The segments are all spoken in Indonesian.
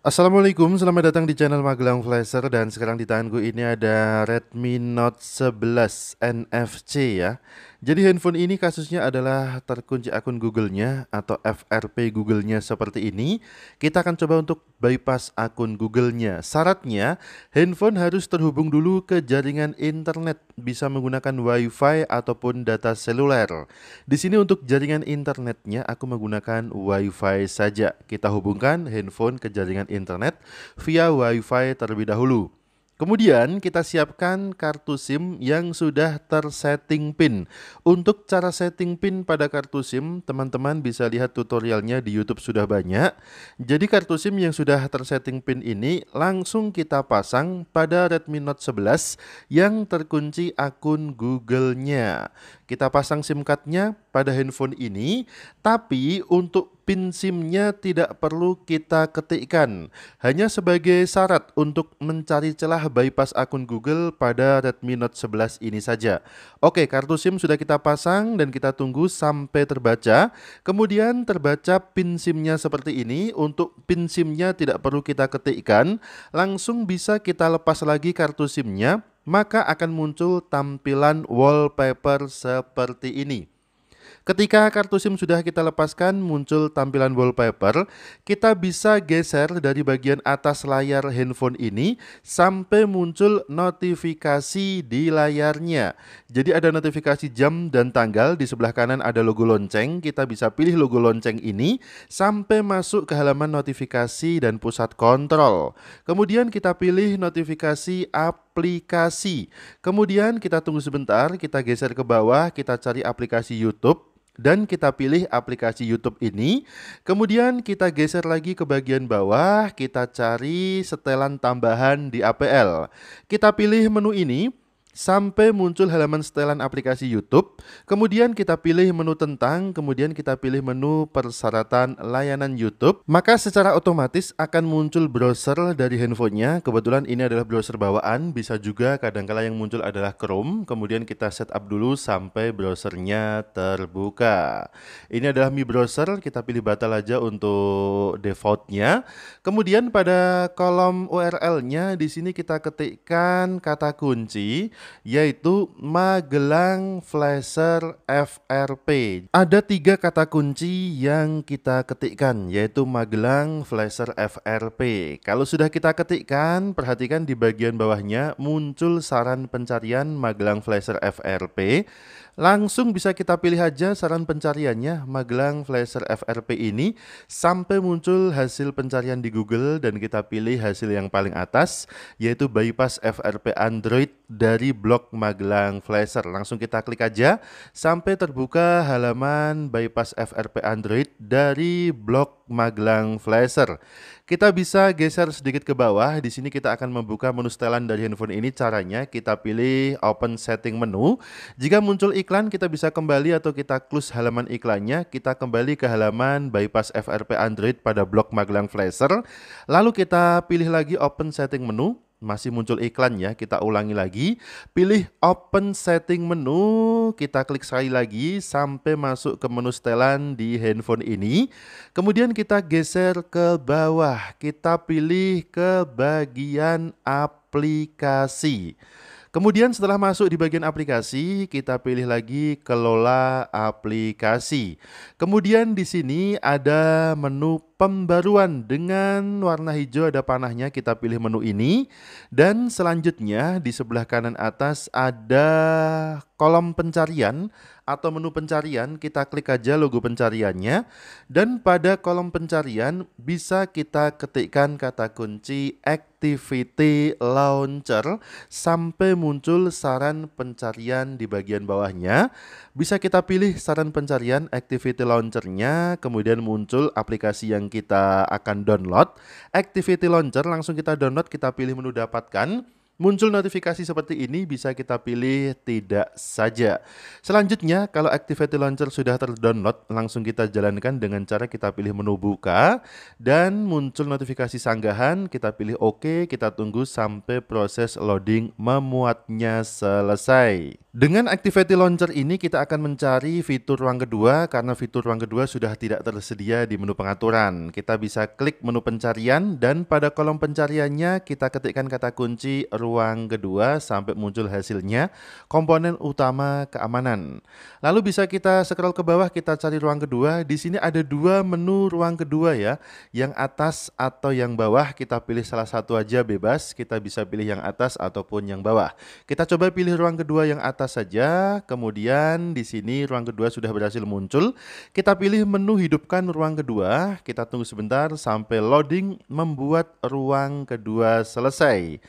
Assalamualaikum, selamat datang di channel Magelang Flasher dan sekarang di tanganku ini ada Redmi Note 11 NFC ya. Jadi handphone ini kasusnya adalah terkunci akun Google-nya atau FRP Google-nya seperti ini. Kita akan coba untuk bypass akun Google-nya. Syaratnya handphone harus terhubung dulu ke jaringan internet, bisa menggunakan WiFi ataupun data seluler. Di sini untuk jaringan internetnya aku menggunakan WiFi saja. Kita hubungkan handphone ke jaringan internet via WiFi terlebih dahulu. Kemudian kita siapkan kartu SIM yang sudah tersetting PIN. Untuk cara setting PIN pada kartu SIM, teman-teman bisa lihat tutorialnya di YouTube sudah banyak. Jadi kartu SIM yang sudah tersetting PIN ini langsung kita pasang pada Redmi Note 11 yang terkunci akun Google-nya. Kita pasang SIM card-nya pada handphone ini, tapi untuk PIN SIM-nya tidak perlu kita ketikkan. Hanya sebagai syarat untuk mencari celah bypass akun Google pada Redmi Note 11 ini saja. Oke, kartu SIM sudah kita pasang dan kita tunggu sampai terbaca. Kemudian terbaca PIN SIM-nya seperti ini. Untuk PIN SIM-nya tidak perlu kita ketikkan, langsung bisa kita lepas lagi kartu SIM-nya maka akan muncul tampilan wallpaper seperti ini. Ketika kartu SIM sudah kita lepaskan muncul tampilan wallpaper, kita bisa geser dari bagian atas layar handphone ini sampai muncul notifikasi di layarnya. Jadi ada notifikasi jam dan tanggal, di sebelah kanan ada logo lonceng, kita bisa pilih logo lonceng ini sampai masuk ke halaman notifikasi dan pusat kontrol. Kemudian kita pilih notifikasi aplikasi. Kemudian kita tunggu sebentar, kita geser ke bawah, kita cari aplikasi YouTube dan kita pilih aplikasi YouTube ini. Kemudian kita geser lagi ke bagian bawah, kita cari setelan tambahan di APL. Kita pilih menu ini sampai muncul halaman setelan aplikasi YouTube. Kemudian kita pilih menu tentang, kemudian kita pilih menu persyaratan layanan YouTube. Maka secara otomatis akan muncul browser dari handphonenya. Kebetulan ini adalah browser bawaan, bisa juga kadangkala yang muncul adalah Chrome. Kemudian kita setup dulu sampai browsernya terbuka. Ini adalah Mi Browser, kita pilih batal aja untuk defaultnya. Kemudian pada kolom URL-nya di sini kita ketikkan kata kunci yaitu Magelang Flasher FRP. Ada tiga kata kunci yang kita ketikkan yaitu Magelang Flasher FRP. Kalau sudah kita ketikkan, perhatikan di bagian bawahnya muncul saran pencarian Magelang Flasher FRP. Langsung bisa kita pilih aja saran pencariannya Magelang Flasher FRP ini sampai muncul hasil pencarian di Google dan kita pilih hasil yang paling atas yaitu bypass FRP Android dari blog Magelang Flasher. Langsung kita klik aja sampai terbuka halaman bypass FRP Android dari blog Magelang Flasher. Kita bisa geser sedikit ke bawah. Di sini kita akan membuka menu setelan dari handphone ini. Caranya kita pilih open setting menu. Jika muncul iklan, kita bisa kembali atau kita close halaman iklannya. Kita kembali ke halaman bypass FRP Android pada blog Magelang Flasher. Lalu kita pilih lagi open setting menu masih muncul iklan ya kita ulangi lagi. Pilih open setting menu kita klik sekali lagi sampai masuk ke menu setelan di handphone ini. Kemudian kita geser ke bawah kita pilih ke bagian aplikasi Kemudian setelah masuk di bagian aplikasi, kita pilih lagi kelola aplikasi. Kemudian di sini ada menu pembaruan dengan warna hijau ada panahnya kita pilih menu ini dan selanjutnya di sebelah kanan atas ada kolom pencarian atau menu pencarian kita klik aja logo pencariannya dan pada kolom pencarian bisa kita ketikkan kata kunci activity launcher sampai muncul saran pencarian di bagian bawahnya bisa kita pilih saran pencarian activity launchernya kemudian muncul aplikasi yang kita akan download. Activity Launcher langsung kita download, kita pilih menu dapatkan. Muncul notifikasi seperti ini bisa kita pilih tidak saja. Selanjutnya kalau Activity Launcher sudah terdownload langsung kita jalankan dengan cara kita pilih menu buka dan muncul notifikasi sanggahan kita pilih OK kita tunggu sampai proses loading memuatnya selesai. Dengan Activity Launcher ini kita akan mencari fitur ruang kedua karena fitur ruang kedua sudah tidak tersedia di menu pengaturan. Kita bisa klik menu pencarian dan pada kolom pencariannya kita ketikkan kata kunci ruang kedua sampai muncul hasilnya komponen utama keamanan. Lalu bisa kita scroll ke bawah kita cari ruang kedua. Di sini ada dua menu ruang kedua ya, yang atas atau yang bawah. Kita pilih salah satu aja bebas. Kita bisa pilih yang atas ataupun yang bawah. Kita coba pilih ruang kedua yang atas saja. Kemudian di sini ruang kedua sudah berhasil muncul. Kita pilih menu hidupkan ruang kedua. Kita tunggu sebentar sampai loading membuat ruang kedua selesai.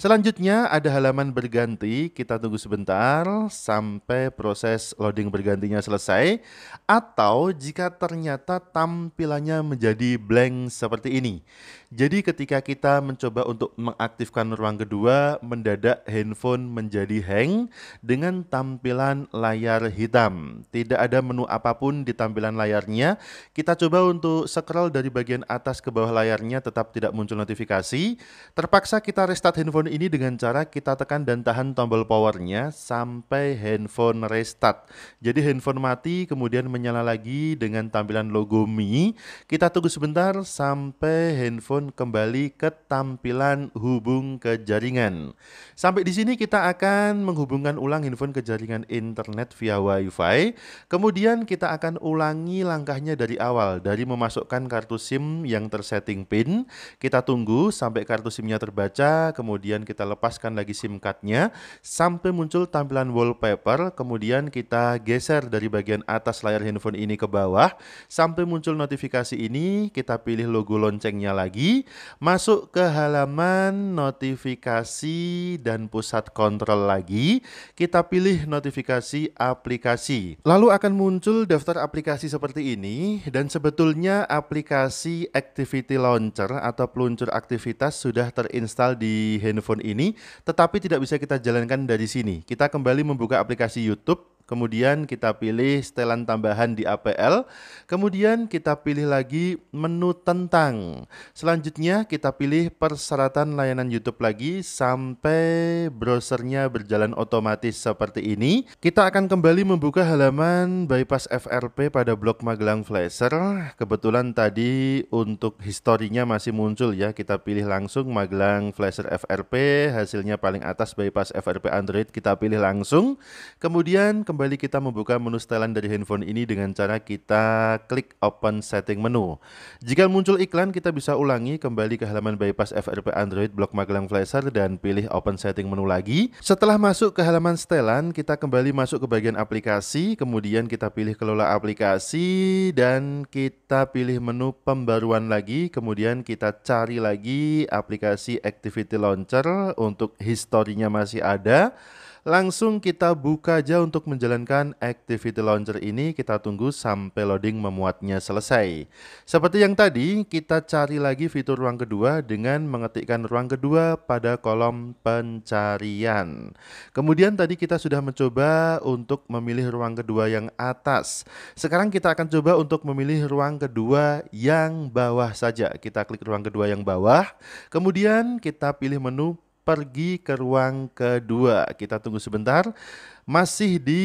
Selanjutnya ada halaman berganti. Kita tunggu sebentar sampai proses loading bergantinya selesai. Atau jika ternyata tampilannya menjadi blank seperti ini. Jadi ketika kita mencoba untuk mengaktifkan ruang kedua, mendadak handphone menjadi hang dengan tampilan layar hitam. Tidak ada menu apa pun di tampilan layarnya. Kita coba untuk scroll dari bagian atas ke bawah layarnya tetap tidak muncul notifikasi. Terpaksa kita restart handphone ini dengan cara kita tekan dan tahan tombol powernya sampai handphone restart. Jadi handphone mati kemudian menyala lagi dengan tampilan logo Mi. Kita tunggu sebentar sampai handphone kembali ke tampilan hubung ke jaringan. Sampai di sini kita akan menghubungkan ulang handphone ke jaringan internet via WiFi. Kemudian kita akan ulangi langkahnya dari awal, dari memasukkan kartu SIM yang tersetting PIN. Kita tunggu sampai kartu SIM-nya terbaca, kemudian kita lepaskan lagi SIM card-nya sampai muncul tampilan wallpaper. Kemudian kita geser dari bagian atas layar handphone ini ke bawah sampai muncul notifikasi ini. Kita pilih logo loncengnya lagi masuk ke halaman notifikasi dan pusat kontrol lagi, kita pilih notifikasi aplikasi. Lalu akan muncul daftar aplikasi seperti ini dan sebetulnya aplikasi Activity Launcher atau peluncur aktivitas sudah terinstal di handphone ini, tetapi tidak bisa kita jalankan dari sini. Kita kembali membuka aplikasi YouTube Kemudian kita pilih setelan tambahan di APL. Kemudian kita pilih lagi menu tentang. Selanjutnya kita pilih persyaratan layanan YouTube lagi sampai browsernya berjalan otomatis seperti ini. Kita akan kembali membuka halaman bypass FRP pada blog Magelang Flasher. Kebetulan tadi untuk historinya masih muncul ya. Kita pilih langsung Magelang Flasher FRP. Hasilnya paling atas bypass FRP Android kita pilih langsung. Kemudian kembali kembali kita membuka menu setelan dari handphone ini dengan cara kita klik open setting menu. Jika muncul iklan, kita bisa ulangi kembali ke halaman bypass FRP Android blok Magelang Flasher dan pilih open setting menu lagi. Setelah masuk ke halaman setelan, kita kembali masuk ke bagian aplikasi, kemudian kita pilih kelola aplikasi dan kita pilih menu pembaruan lagi, kemudian kita cari lagi aplikasi Activity Launcher untuk historinya masih ada. Langsung kita buka aja untuk menjalankan Activity Launcher ini kita tunggu sampai loading memuatnya selesai. Seperti yang tadi, kita cari lagi fitur ruang kedua dengan mengetikkan ruang kedua pada kolom pencarian. Kemudian tadi kita sudah mencoba untuk memilih ruang kedua yang atas. Sekarang kita akan coba untuk memilih ruang kedua yang bawah saja. Kita klik ruang kedua yang bawah, kemudian kita pilih menu pergi ke ruang kedua. Kita tunggu sebentar. Masih di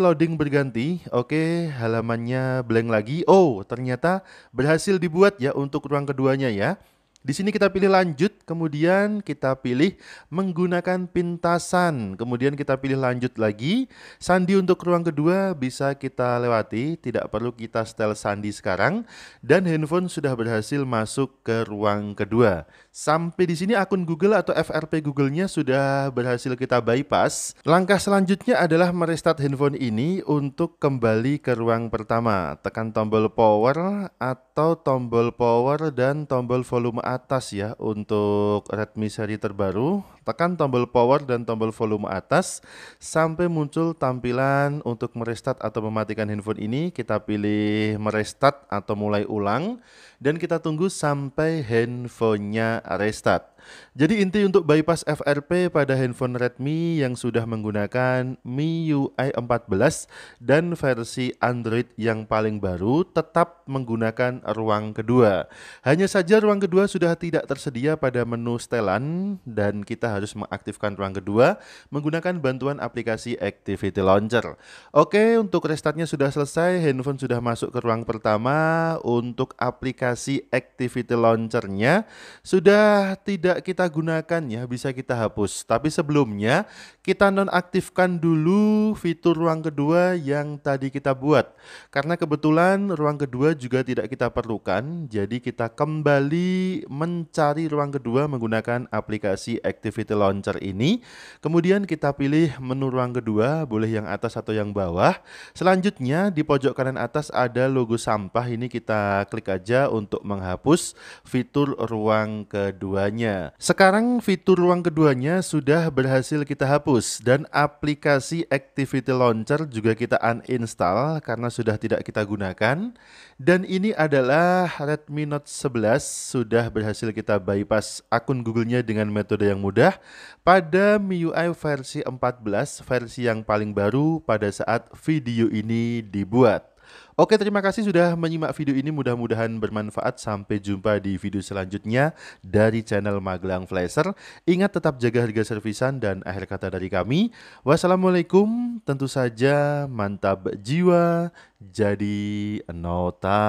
loading berganti. Oke, halamannya blank lagi. Oh, ternyata berhasil dibuat ya untuk ruang keduanya ya. Di sini kita pilih lanjut, kemudian kita pilih menggunakan pintasan, kemudian kita pilih lanjut lagi. Sandi untuk ruang kedua bisa kita lewati, tidak perlu kita setel sandi sekarang dan handphone sudah berhasil masuk ke ruang kedua. Sampai di sini akun Google atau FRP Google-nya sudah berhasil kita bypass. Langkah selanjutnya adalah merestart handphone ini untuk kembali ke ruang pertama. Tekan tombol power atau tombol power dan tombol volume atas ya untuk Redmi seri terbaru. Tekan tombol power dan tombol volume atas sampai muncul tampilan untuk merestart atau mematikan handphone ini. Kita pilih merestart atau mulai ulang dan kita tunggu sampai handphonenya restart. Jadi inti untuk bypass FRP pada handphone Redmi yang sudah menggunakan MIUI 14 dan versi Android yang paling baru tetap menggunakan ruang kedua. Hanya saja ruang kedua sudah tidak tersedia pada menu setelan dan kita harus mengaktifkan ruang kedua menggunakan bantuan aplikasi Activity Launcher. Oke, untuk restartnya sudah selesai, handphone sudah masuk ke ruang pertama. Untuk aplikasi Activity Launchernya sudah tidak kita gunakan ya, bisa kita hapus. Tapi sebelumnya kita nonaktifkan dulu fitur ruang kedua yang tadi kita buat. Karena kebetulan ruang kedua juga tidak kita perlukan, jadi kita kembali mencari ruang kedua menggunakan aplikasi Activity Launcher ini. Kemudian kita pilih menu ruang kedua, boleh yang atas atau yang bawah. Selanjutnya di pojok kanan atas ada logo sampah, ini kita klik aja untuk menghapus fitur ruang keduanya. Sekarang fitur ruang keduanya sudah berhasil kita hapus dan aplikasi Activity Launcher juga kita uninstall karena sudah tidak kita gunakan. Dan ini adalah Redmi Note 11 sudah berhasil kita bypass akun Google-nya dengan metode yang mudah pada MIUI versi 14 versi yang paling baru pada saat video ini dibuat. Oke, terima kasih sudah menyimak video ini. Mudah-mudahan bermanfaat. Sampai jumpa di video selanjutnya dari channel Magelang Flasher. Ingat tetap jaga harga servisan dan akhir kata dari kami. Wassalamualaikum. Tentu saja mantap jiwa jadi nota.